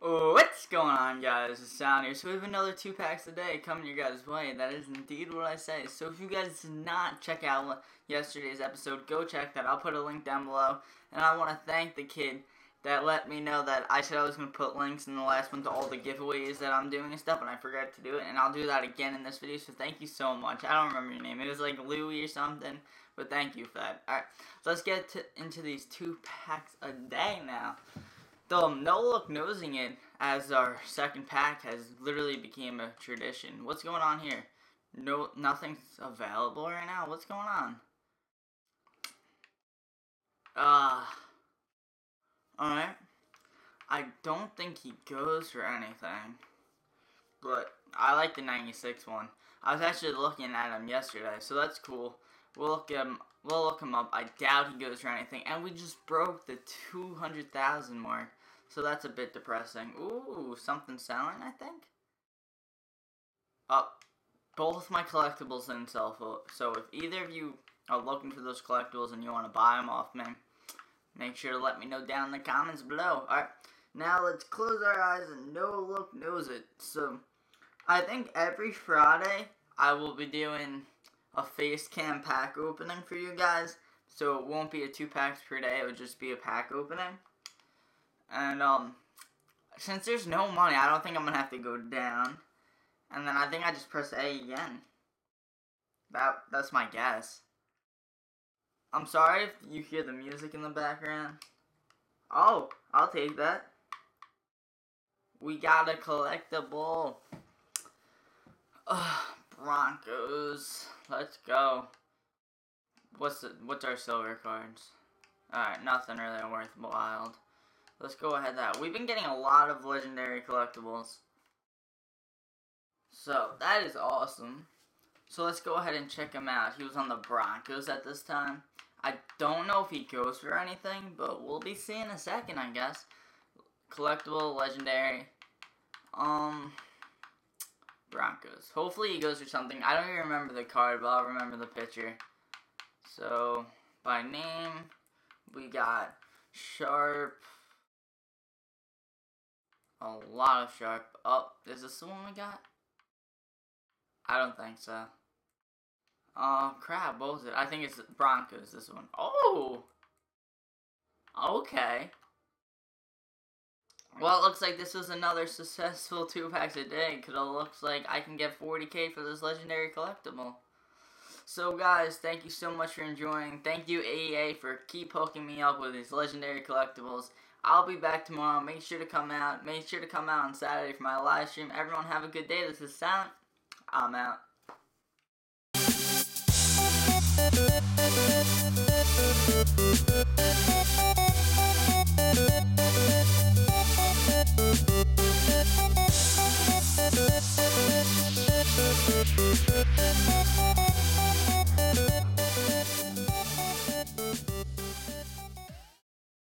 What's going on, guys? It's Silent here. So we have another two packs a day coming your guys' way. That is indeed what I say. So if you guys did not check out yesterday's episode, go check that. I'll put a link down below. And I want to thank the kid that let me know that I said I was going to put links in the last one to all the giveaways that I'm doing and stuff, and I forgot to do it. And I'll do that again in this video. So thank you so much. I don't remember your name. It was like Louie or something. But thank you for that. Alright, let's get to, into these two packs a day now. The no look nosing it as our second pack has literally became a tradition. What's going on here? No, nothing's available right now. What's going on? Uh, alright. I don't think he goes for anything. But I like the 96 one. I was actually looking at him yesterday, so that's cool. We'll look him. We'll look him up. I doubt he goes for anything, and we just broke the 200,000 mark. So that's a bit depressing. Ooh, something selling, I think. Up. Uh, both my collectibles in sell. for. So if either of you are looking for those collectibles and you want to buy them off me, make sure to let me know down in the comments below. Alright, now let's close our eyes and no look knows it. So, I think every Friday I will be doing a face cam pack opening for you guys. So it won't be a two packs per day, it would just be a pack opening. And um, since there's no money, I don't think I'm gonna have to go down. And then I think I just press A again. That that's my guess. I'm sorry if you hear the music in the background. Oh, I'll take that. We got a collectible. Ugh, Broncos. Let's go. What's the, what's our silver cards? Alright, nothing really worth wild. Let's go ahead that. We've been getting a lot of legendary collectibles. So, that is awesome. So let's go ahead and check him out. He was on the Broncos at this time. I don't know if he goes for anything, but we'll be seeing in a second, I guess. Collectible, legendary. Um, Broncos. Hopefully he goes for something. I don't even remember the card, but I'll remember the picture. So, by name, we got Sharpe, a lot of sharp. Oh, is this the one we got? I don't think so. Oh, crap, what was it? I think it's Broncos, this one. Oh! Okay. Well, it looks like this was another successful two packs a day, because it looks like I can get 40k for this legendary collectible. So, guys, thank you so much for enjoying. Thank you, AEA, for keep hooking me up with these legendary collectibles. I'll be back tomorrow. Make sure to come out. Make sure to come out on Saturday for my live stream. Everyone have a good day. This is Silent. I'm out.